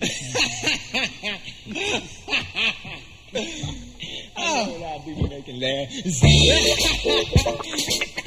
I know what I'll be making there.